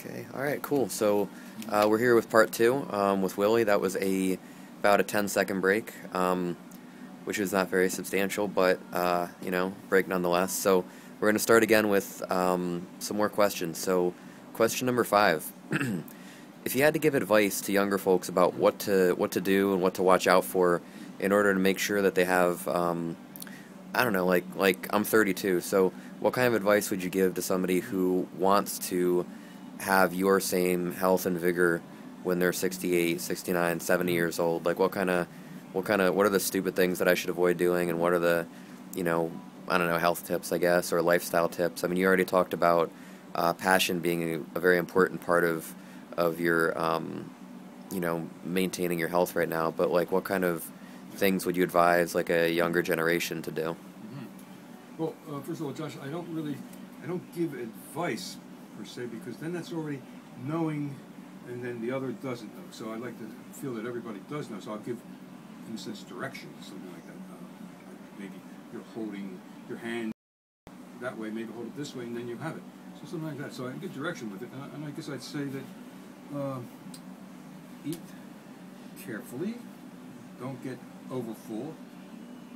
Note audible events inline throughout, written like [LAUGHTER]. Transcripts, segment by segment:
Okay. All right. Cool. So uh, we're here with part two um, with Willy. That was a about a 10 second break, um, which is not very substantial, but uh, you know, break nonetheless. So we're going to start again with um, some more questions. So, question number five: [CLEARS THROAT] If you had to give advice to younger folks about what to what to do and what to watch out for in order to make sure that they have um, I don't know, like like I'm 32. So, what kind of advice would you give to somebody who wants to have your same health and vigor when they're 68, 69, 70 years old? Like, what kind of what kind of what are the stupid things that I should avoid doing, and what are the you know I don't know health tips, I guess, or lifestyle tips? I mean, you already talked about uh, passion being a, a, very important part of of your um, you know maintaining your health right now. But like, what kind of things would you advise like a younger generation to do? Mm-hmm. Well, uh, first of all, Josh, I don't really, I don't give advice per se because then that's already knowing, and then the other doesn't know. So I like to feel that everybody does know. So I'll give, in a sense, direction, something like that. Uh, maybe you're holding your hand that way, maybe hold it this way, and then you have it. So something like that. So I give direction with it, and I, and I guess I'd say that uh, eat carefully, don't get over full.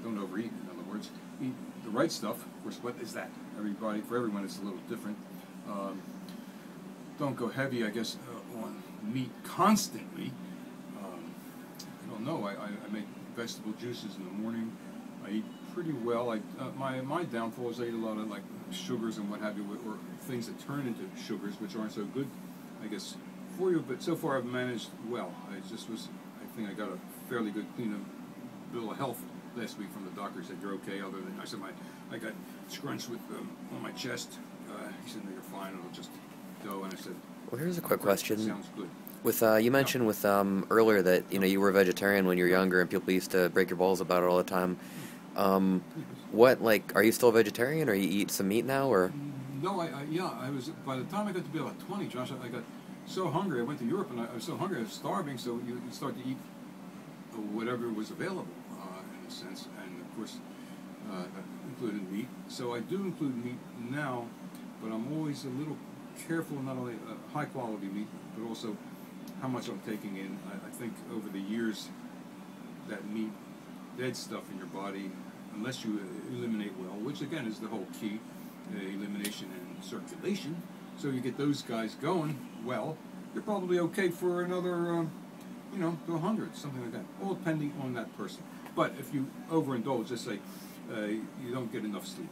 Don't overeat, in other words. Eat the right stuff. Of course, what is that? Everybody, for everyone, it's a little different. Um, don't go heavy, I guess, uh, on meat constantly. Um, I don't know. I, I, I, make vegetable juices in the morning. I eat pretty well. I, uh, my my downfall is I eat a lot of like sugars and what have you, or things that turn into sugars, which aren't so good, I guess, for you. But so far, I've managed well. I just was. I think I got a fairly good clean up bill of health last week from the doctor. Said you're okay. Other than I said my I got scrunched with um, on my chest. Uh, he said no, you're fine. It'll just go. And I said. Well, here's a quick question. Sounds good. With uh, you mentioned with um, earlier that you know you were a vegetarian when you were younger, and people used to break your balls about it all the time. Um, what like are you still a vegetarian, or you eat some meat now, or? No, I, I yeah I was. By the time I got to be about twenty, Josh, I, I got so hungry. I went to Europe and I, I was so hungry. I was starving. So you, you start to eat whatever was available in a sense, and of course uh, included meat. So I do include meat now, but I'm always a little careful, not only uh, high quality meat, but also how much I'm taking in. I, I, think over the years, that meat, dead stuff in your body, unless you eliminate well, which again is the whole key, uh, elimination and circulation. So you get those guys going well, you're probably okay for another, um, you know, to 100, something like that, all depending on that person. But if you overindulge, let's say uh, you don't get enough sleep,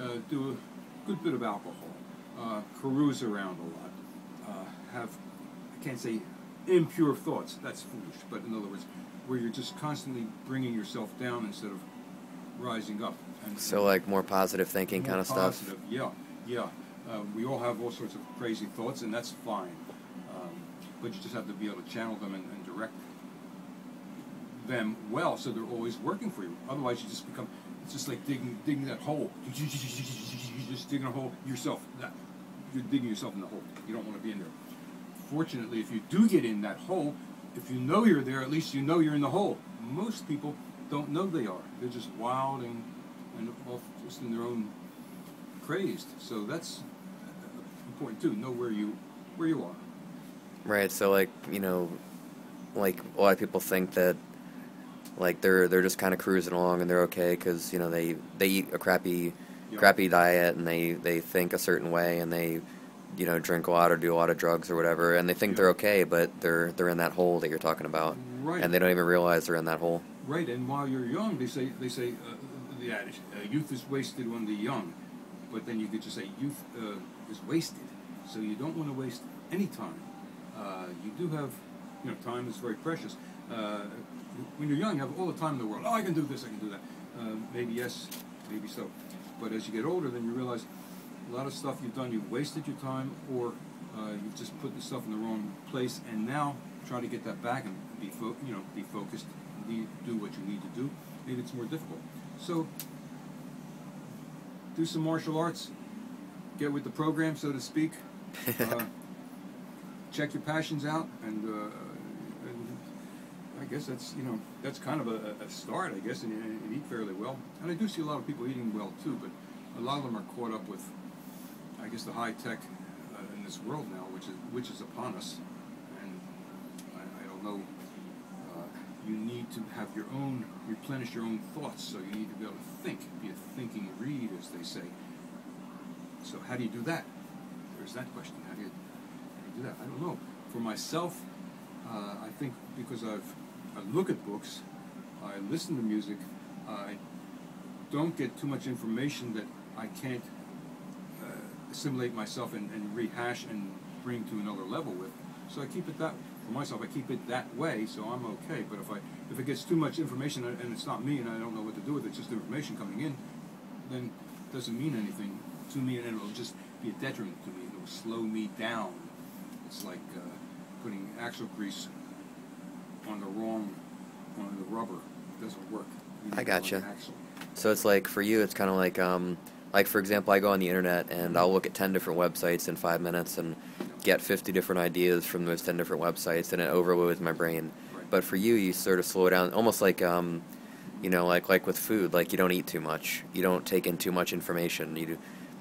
uh, do good bit of alcohol, uh, carouse around a lot, uh, have, I can't say impure thoughts, that's foolish, but in other words, where you're just constantly bringing yourself down instead of rising up. And, so, like more positive thinking more kind of positive, stuff? Yeah, yeah. Uh, we all have all sorts of crazy thoughts, and that's fine. Um, but you just have to be able to channel them and, and direct them well so they're always working for you. Otherwise, you just become, it's just like digging, digging that hole. You're just digging a hole yourself. You're digging yourself in the hole. You don't want to be in there. Fortunately, if you do get in that hole, if you know you're there, at least you know you're in the hole. Most people don't know they are. They're just wild and, and off just in their own crazed. So that's important too. Know where you where you are. Right. So like you know, like a lot of people think that like they're they're just kind of cruising along and they're okay because you know they they eat a crappy yep. crappy diet and they they think a certain way and they you know drink a lot or do a lot of drugs or whatever and they think yep. they're okay but they're they're in that hole that you're talking about right. and they don't even realize they're in that hole. Right and while you're young they say they say uh, the adage uh, youth is wasted when they're young but then you could just say youth uh, is wasted. So you don't want to waste any time. Uh, you do have you know time is very precious. Uh, when you're young, you have all the time in the world. Oh, I can do this, I can do that. Uh, maybe yes, maybe so. But as you get older, then you realize a lot of stuff you've done, you've wasted your time, or uh, you've just put the stuff in the wrong place. And now, try to get that back and be, fo- you know, be focused, be, do what you need to do. Maybe it's more difficult. So, do some martial arts. Get with the program, so to speak. [LAUGHS] Uh, check your passions out, and uh, I guess that's you know that's kind of a, a start, I guess, and, and, eat fairly well. And I do see a lot of people eating well too, but a lot of them are caught up with, I guess, the high tech uh, in this world now, which is which is upon us, and I, I don't know. Uh, you need to have your own replenish your own thoughts, so you need to be able to think, be a thinking reed, as they say. So how do you do that? There's that question. How do you, how do, you do that? I don't know. For myself, uh, I think because I've I look at books, I listen to music, I don't get too much information that I can't uh, assimilate myself and, and rehash and bring to another level with. So I keep it that for myself. I keep it that way, so I'm okay. But if I if it gets too much information and it's not me and I don't know what to do with it, it's just information coming in, then it doesn't mean anything to me, and it'll just be a detriment to me. It'll slow me down. It's like uh, putting axle grease on the wrong on the rubber. It doesn't work. I gotcha. So it's like for you, it's kind of like um, like for example, I go on the internet and I'll look at ten different websites in five minutes and get fifty different ideas from those ten different websites, and it overloads my brain. Right. But for you, you sort of slow down, almost like um, you know, like like with food, like you don't eat too much, you don't take in too much information. You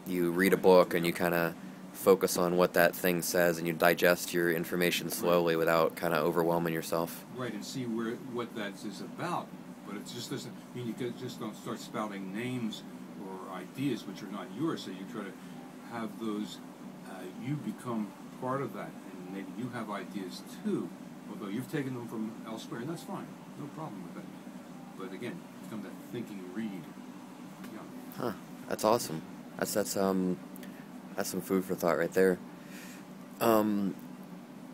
you read a book and you kind of focus on what that thing says and you digest your information slowly without kind of overwhelming yourself. Right, and see where what that is about. But it just doesn't mean you just don't start spouting names or ideas which are not yours. So you try to have those, uh, you become part of that, and maybe you have ideas too, although you've taken them from elsewhere, and that's fine, no problem with that. But again, become that thinking reed. Yeah. Huh. That's awesome. That's that's um that's some food for thought right there. Um,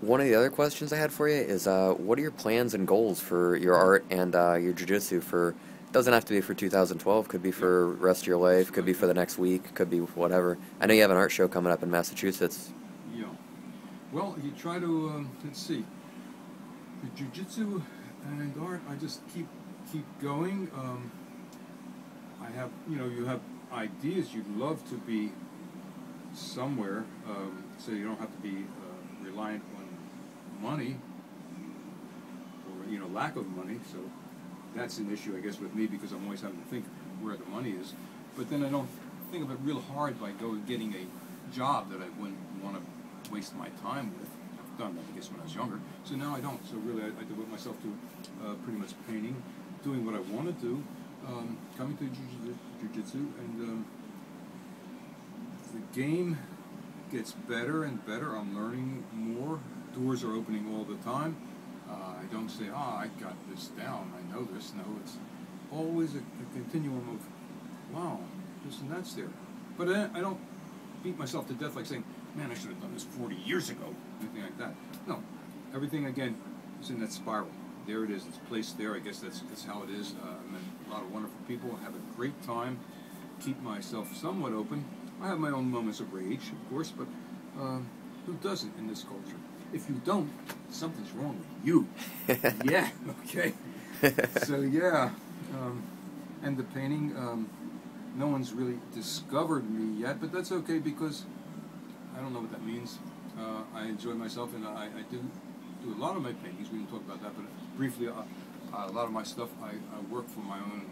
one of the other questions I had for you is, uh, what are your plans and goals for your art and uh, your jujitsu? For doesn't have to be for 2012. Could be for rest of your life. Could be for the next week. Could be whatever. I know you have an art show coming up in Massachusetts. Yeah. Well, you try to um, let's see. The jujitsu and art, I just keep keep going. Um, I have, you know, you have ideas. You'd love to be somewhere, um, so you don't have to be uh, reliant on money or you know lack of money. So that's an issue, I guess, with me because I'm always having to think where the money is. But then I don't think of it real hard by going getting a job that I wouldn't want to waste my time with. I've done that, I guess, when I was younger. So now I don't. So really, I, I devote myself to uh, pretty much painting, doing what I want to do, um, coming to jiu-jitsu, and um, game gets better and better. I'm learning more. Doors are opening all the time. Uh, I don't say, ah, I got this down. I know this. No, it's always a, a continuum of, wow, this and that's there. But I, I don't beat myself to death like saying, man, I should have done this 40 years ago, anything like that. No, everything again is in that spiral. There it is. It's placed there. I guess that's that's how it is. Uh, I met a lot of wonderful people. Have a great time. Keep myself somewhat open. I have my own moments of rage, of course, but um, who doesn't in this culture? If you don't, something's wrong with you. [LAUGHS] yeah. Okay. so yeah, um, and the painting. Um, no one's really discovered me yet, but that's okay because I don't know what that means. Uh, I enjoy myself, and I, I do do a lot of my paintings. We can talk about that, but briefly, uh, uh, a lot of my stuff, I, I work from my own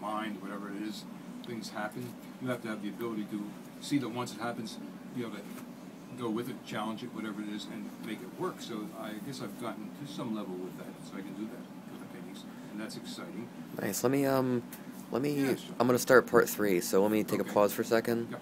mind, whatever it is. Things happen. You have to have the ability to see that once it happens, be able to go with it, challenge it, whatever it is, and make it work. So I guess I've gotten to some level with that, so I can do that with the paintings, and that's exciting. Nice. Let me um, let me. Yeah, sure. I'm gonna start part three. So let me take a pause for a second. Yeah.